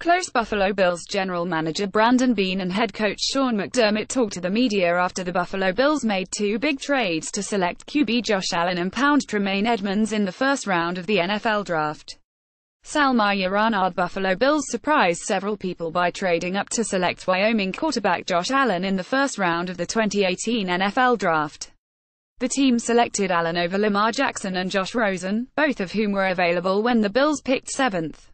Close Buffalo Bills general manager Brandon Beane and head coach Sean McDermott talked to the media after the Buffalo Bills made two big trades to select QB Josh Allen and pound Tremaine Edmunds in the first round of the NFL draft. Sal Maiorana Buffalo Bills surprised several people by trading up to select Wyoming quarterback Josh Allen in the first round of the 2018 NFL Draft. The team selected Allen over Lamar Jackson and Josh Rosen, both of whom were available when the Bills picked seventh.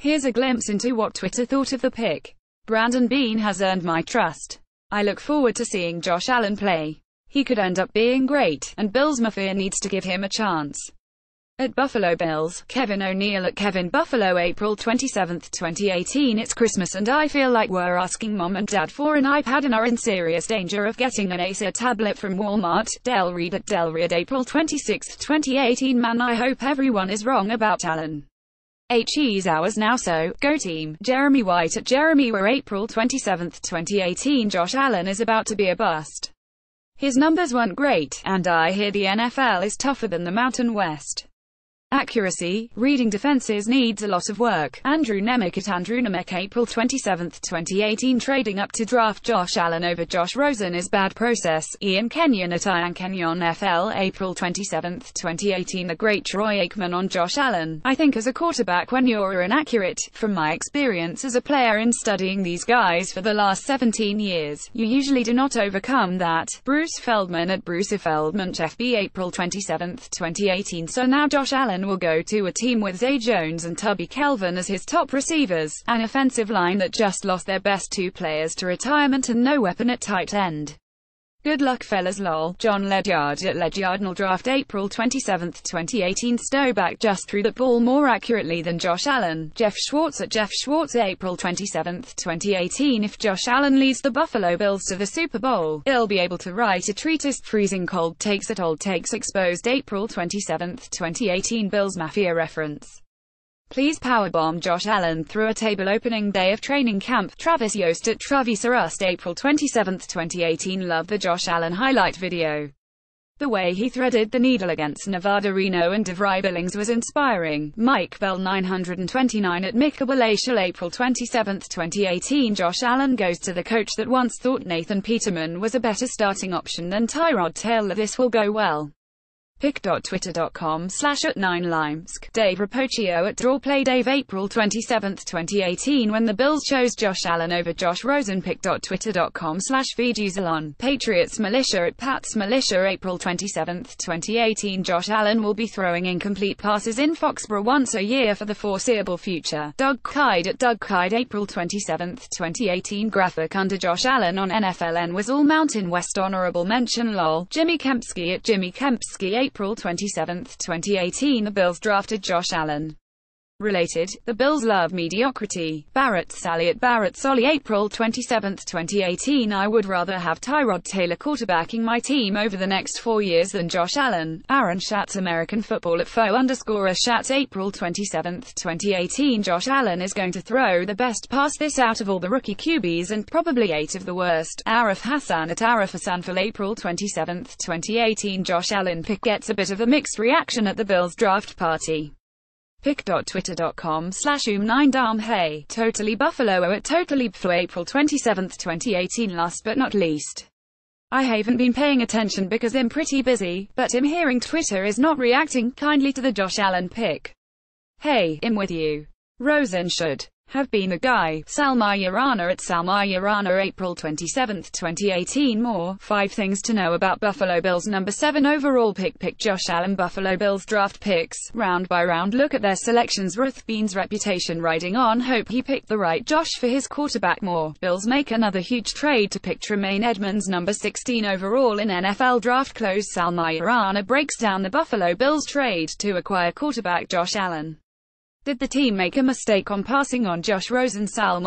Here's a glimpse into what Twitter thought of the pick. Brandon Beane has earned my trust. I look forward to seeing Josh Allen play. He could end up being great, and Bills Mafia needs to give him a chance. At Buffalo Bills, Kevin O'Neill at Kevin Buffalo April 27, 2018 It's Christmas and I feel like we're asking mom and dad for an iPad and are in serious danger of getting an Acer tablet from Walmart. Del Reed at Del Reed April 26, 2018 Man I hope everyone is wrong about Allen. HE's hours now so, go team. Jeremy White at Jeremy were April 27, 2018 Josh Allen is about to be a bust. His numbers weren't great, and I hear the NFL is tougher than the Mountain West. Accuracy, reading defenses needs a lot of work. Andrew Nemec at Andrew Nemec April 27, 2018 Trading up to draft Josh Allen over Josh Rosen is bad process. Ian Kenyon at Ian Kenyon FL April 27, 2018 The great Troy Aikman on Josh Allen. I think as a quarterback when you're inaccurate, from my experience as a player in studying these guys for the last 17 years, you usually do not overcome that. Bruce Feldman at Bruce Feldman FB April 27, 2018 So now Josh Allen will go to a team with Zay Jones and Tubby Kelvin as his top receivers, an offensive line that just lost their best two players to retirement and no weapon at tight end. Good luck fellas lol. John Ledyard at Ledyardnal Draft April 27, 2018 Stowback just threw the ball more accurately than Josh Allen. Jeff Schwartz at Jeff Schwartz April 27, 2018 If Josh Allen leads the Buffalo Bills to the Super Bowl, he'll be able to write a treatise freezing cold takes at Old Takes Exposed April 27, 2018 Bills Mafia reference. Please powerbomb Josh Allen through a table opening day of training camp. Travis Yost at Travis Rust April 27, 2018 Love the Josh Allen highlight video. The way he threaded the needle against Nevada Reno and DeVry Billings was inspiring. Mike Bell 929 at Mickle April 27, 2018 Josh Allen goes to the coach that once thought Nathan Peterman was a better starting option than Tyrod Taylor. This will go well pic.twitter.com slash at 9 Limeskk. Dave Rappoccio at Drawplay Dave April 27, 2018 when the Bills chose Josh Allen over Josh Rosen pic.twitter.com slash Fijuzalon. Patriots Militia at Pats Militia April 27, 2018 Josh Allen will be throwing incomplete passes in Foxborough once a year for the foreseeable future. Doug Kyed at Doug Kyed April 27, 2018 Graphic under Josh Allen on NFLN was all Mountain West honorable mention lol. Jimmy Kempski at Jimmy Kempski April 27, 2018 the Bills drafted Josh Allen. Related, the Bills love mediocrity. Barrett Sallee at Barrett Sallee April 27, 2018 I would rather have Tyrod Taylor quarterbacking my team over the next four years than Josh Allen. Aaron Schatz American Football at Fo underscore Schatz April 27, 2018 Josh Allen is going to throw the best pass this out of all the rookie QBs and probably eight of the worst. Arif Hassan at Arif Hassan for April 27, 2018 Josh Allen pick gets a bit of a mixed reaction at the Bills draft party pic.twitter.com slash um9 hey, totally buffalo at totally for April 27, 2018 last but not least. I haven't been paying attention because I'm pretty busy, but I'm hearing Twitter is not reacting kindly to the Josh Allen pick. Hey, I'm with you. Rosen should have been a guy. Sal Maiorana at Sal Maiorana April 27, 2018 More, 5 things to know about Buffalo Bills. Number 7 overall pick Pick Josh Allen. Buffalo Bills draft picks, round by round. Look at their selections. Ruth Beane's reputation riding on. Hope he picked the right Josh for his quarterback. More. Bills make another huge trade to pick Tremaine Edmunds. Number 16 overall in NFL draft close. Sal Maiorana breaks down the Buffalo Bills trade to acquire quarterback Josh Allen. Did the team make a mistake on passing on Josh Rosen Sal?